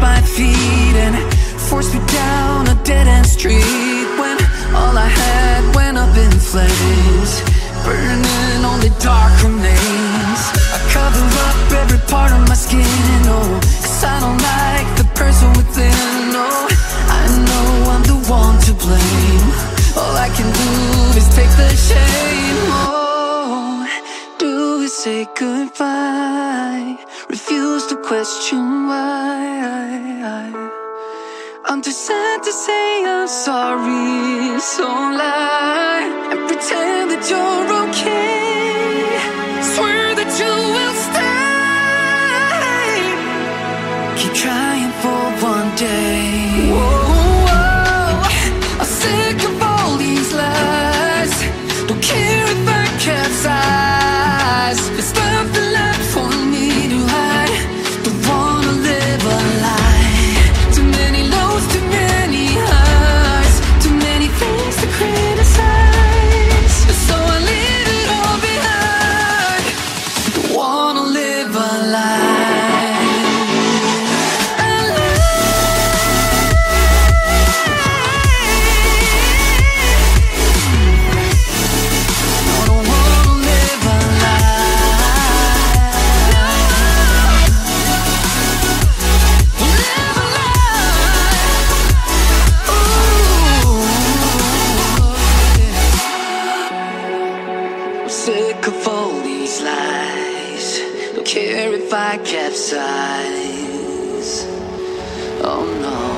my feet and forced me down a dead end street when all I had went up in flames, burning only dark remains. I cover up every part of my skin, oh, cause I don't like say goodbye? Refuse to question why. I'm too sad to say I'm sorry, so lie and pretend that you're okay. Swear that you will stay. Keep trying for one day. Whoa, of all these lies. Don't care if I capsize. Oh no.